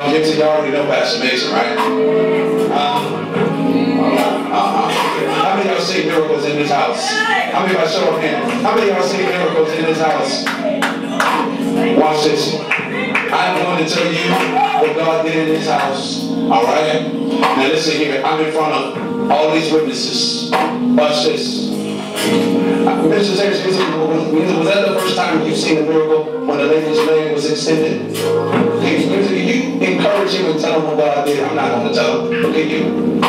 I'll get to you already know Pastor Mason, right? Um, uh-huh. How many of y'all see miracles in this house? How many of y'all show of hands? How many of y'all see miracles in this house? Watch this. I'm going to tell you what God did in this house. All right? Now listen here. I'm in front of all these witnesses. Watch this. Uh, Mr. Harris, was that the first time you've seen a miracle when the lady's leg was extended? Look at you.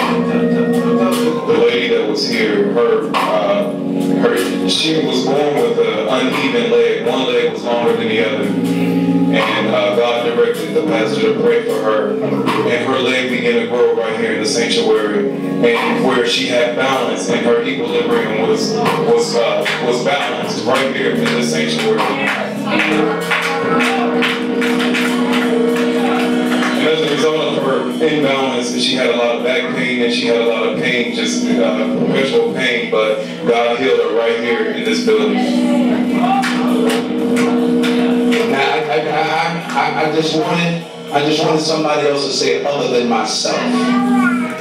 The lady that was here, her, uh, her, she was born with an uneven leg. One leg was longer than the other and uh, God directed the pastor to pray for her, and her leg began to grow right here in the sanctuary, and where she had balance and her equilibrium was was uh, was balanced right here in the sanctuary. Imbalance, she had a lot of back pain and she had a lot of pain, just uh, perpetual pain, but God healed her right here in this building. Now, I, I, I, I just wanted I just wanted somebody else to say it other than myself.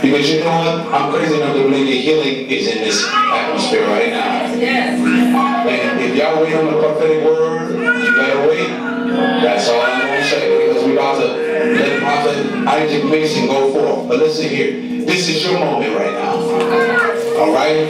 Because you know what? I'm crazy enough to believe the healing is in this atmosphere right now. Yes. And if y'all wait on the prophetic word, you better wait. That's all I'm going Isaac Mason go forth. But listen here. This is your moment right now. All right?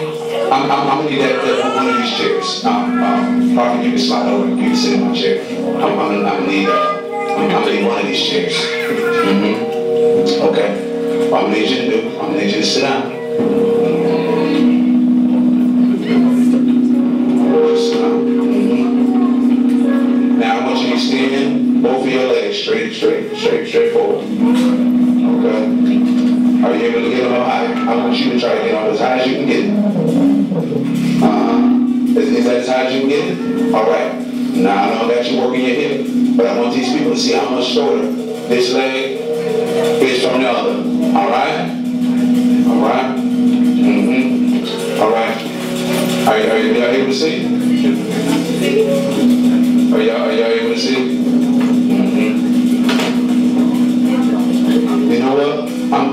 I'm, I'm, I'm gonna need that, that one of these chairs. Um, um, Prophet, you can slide over. You can sit in my chair. I'm, I'm, I'm gonna need. Uh, I'm, gonna need one of these chairs. Mm-hmm. Okay. I'm gonna need you to do. I'm gonna need you to sit down. Both of your legs straight, straight, straight, straight forward. Okay. Are you able to get them high? I want you to try to get them as high as you can get. Uh, is, is, that as high as you can get? All right. Now I know I got you working your hip, but I want these people to see how much shorter this leg is from the other. All right? All right? Mm-hmm. All right. Are, are, y'all able to see?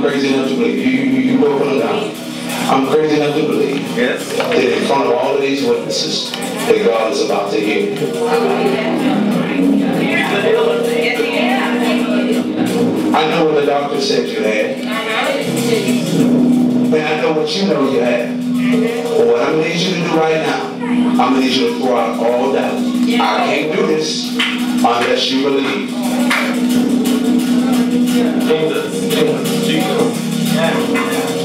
crazy enough to believe. You, you wrote them down. I'm crazy enough to believe yes. that in front of all of these witnesses, that God is about to heal you. I know what the doctor said you had. And I know what you know you had. But what I'm going to need you to do right now, I'm going to need you to throw out all doubt. I can't do this unless you believe. Jesus. Yeah.